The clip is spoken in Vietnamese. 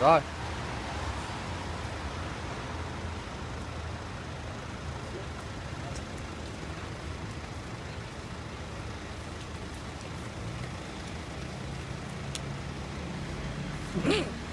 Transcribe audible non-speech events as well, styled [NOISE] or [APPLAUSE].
rồi Mm-hmm. [LAUGHS]